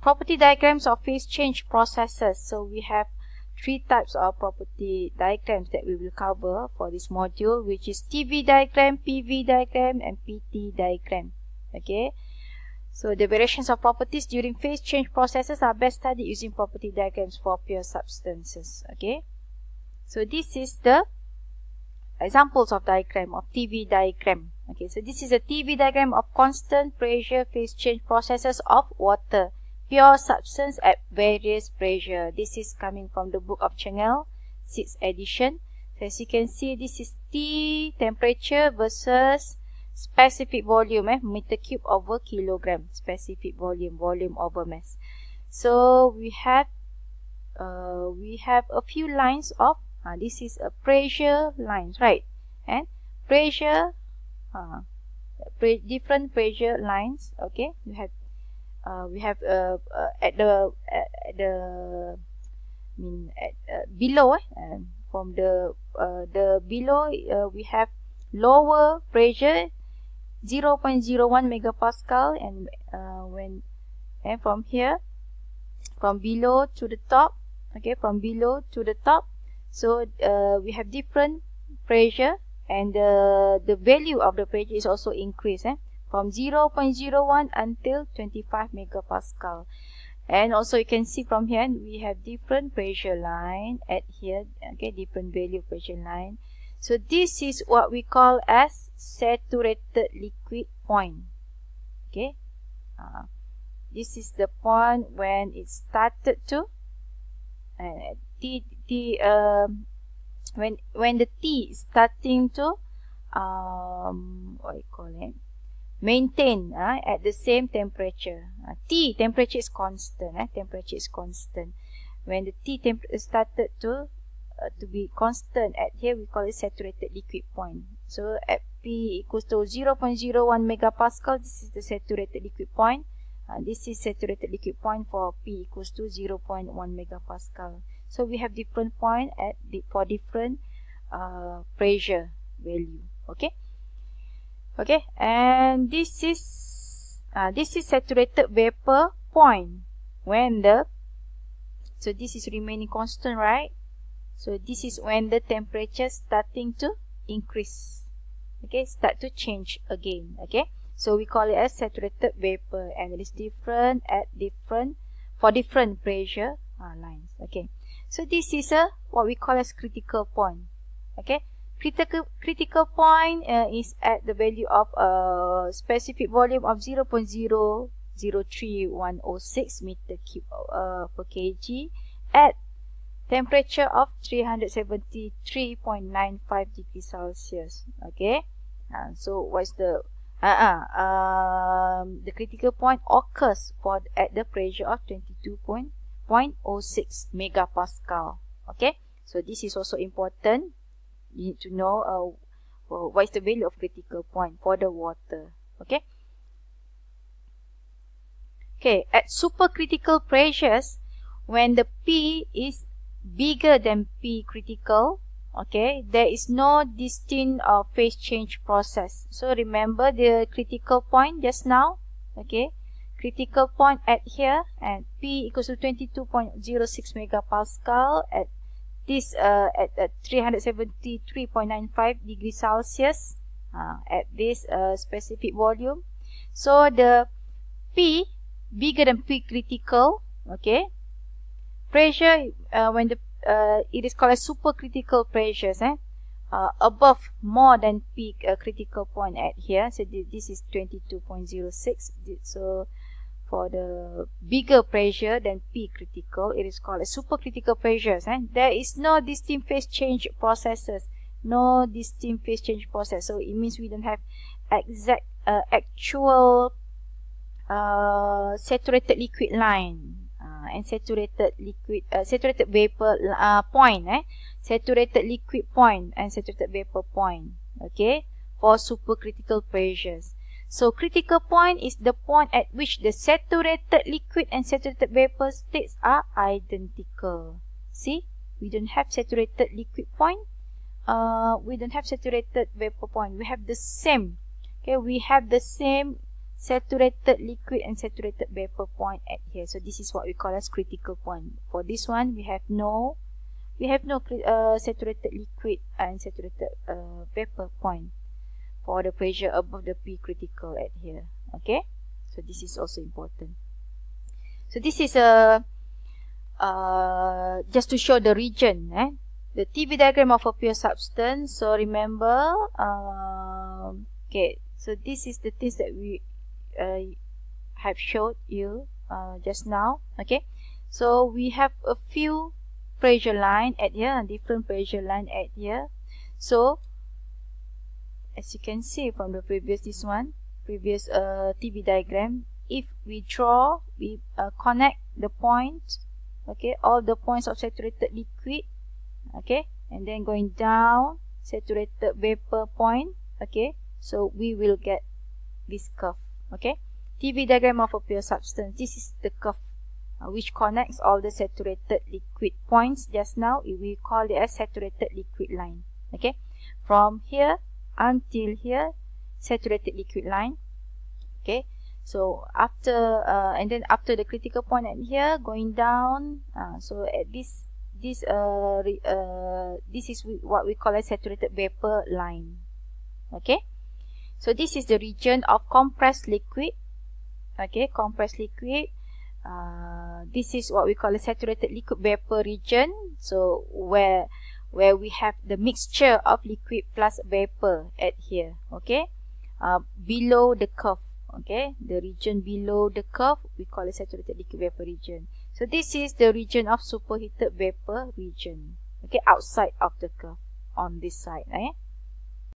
property diagrams of phase change processes. So we have three types of property diagrams that we will cover for this module which is TV diagram, PV diagram and PT diagram. Okay. So the variations of properties during phase change processes are best studied using property diagrams for pure substances. Okay. So this is the examples of diagram of TV diagram. Okay, so this is a TV diagram of constant pressure phase change processes of water, pure substance at various pressure. This is coming from the book of Çengel, 6th edition. So as you can see, this is T temperature versus specific volume, eh, meter cube over kilogram, specific volume, volume over mass. So we have, uh, we have a few lines of, uh, this is a pressure lines, right? And pressure uh, pre different pressure lines okay you have uh, we have uh, uh, at the at, at the I mean at uh, below eh, from the uh, the below uh, we have lower pressure 0.01 megapascal and uh, when and from here from below to the top okay from below to the top. So uh, we have different pressure and the, the value of the pressure is also increased eh, from 0.01 until 25 megapascal. And also you can see from here we have different pressure line at here okay different value pressure line. So this is what we call as saturated liquid point okay? Uh, this is the point when it started to uh, the the um, when when the T is starting to um what you call it maintain uh, at the same temperature uh, T temperature is constant uh, temperature is constant when the T temperature started to uh, to be constant at here we call it saturated liquid point so at P equals to 0 0.01 megapascal this is the saturated liquid point uh, this is saturated liquid point for P equals to 0 0.1 megapascal so we have different point at the, for different uh, pressure value. Okay. Okay. And this is uh, this is saturated vapor point when the so this is remaining constant, right? So this is when the temperature starting to increase. Okay, start to change again. Okay, so we call it as saturated vapor, and it is different at different for different pressure uh, lines. Okay. So this is a what we call as critical point. Okay, critical critical point uh, is at the value of a specific volume of 0 0.003106 meter cube uh, per kg at temperature of 373.95 degrees Celsius. Okay, uh, so what's the uh, uh, um, the critical point occurs for at the pressure of 22. 0.06 megapascal. Okay, so this is also important. You need to know uh, what is the value of critical point for the water. Okay. Okay, at supercritical pressures, when the P is bigger than P critical, okay, there is no distinct uh, phase change process. So remember the critical point just now, okay, critical point at here and P equals to 22.06 megapascal at this uh, at, at 373.95 degrees Celsius uh, at this uh, specific volume. So the P bigger than P critical, okay. Pressure uh, when the uh, it is called a supercritical pressures, eh? Uh, above more than peak uh, critical point at here so th this is 22.06 so for the bigger pressure than P critical, it is called a supercritical pressures. And there is no distinct phase change processes, no distinct phase change process. So it means we don't have exact uh, actual uh, saturated liquid line uh, and saturated liquid, uh, saturated vapor uh, point, eh? saturated liquid point and saturated vapor point. Okay, for supercritical pressures. So critical point is the point at which the saturated liquid and saturated vapor states are identical. See, we don't have saturated liquid point. Uh, we don't have saturated vapor point. We have the same. Okay, we have the same saturated liquid and saturated vapor point at here so this is what we call as critical point for this one we have no we have no uh, saturated liquid and saturated uh, vapor point for the pressure above the P critical at here okay? So this is also important. So this is a uh, just to show the region eh? the TV diagram of a pure substance. So remember uh, okay so this is the things that we uh, have showed you uh, just now okay? So we have a few pressure line at here a different pressure line at here. So as you can see from the previous this one previous uh, TV diagram if we draw we uh, connect the points okay all the points of saturated liquid okay and then going down saturated vapor point okay so we will get this curve okay. TV diagram of a pure substance this is the curve uh, which connects all the saturated liquid points just now we call it as saturated liquid line okay. From here until here saturated liquid line. Okay so after uh, and then after the critical point at here going down uh, so at this this uh, uh this is what we call a saturated vapor line. Okay so this is the region of compressed liquid. Okay compressed liquid uh, this is what we call a saturated liquid vapor region. So where where we have the mixture of liquid plus vapor at here okay? Uh, below the curve okay? The region below the curve we call it saturated liquid vapor region. So this is the region of superheated vapor region okay? Outside of the curve on this side eh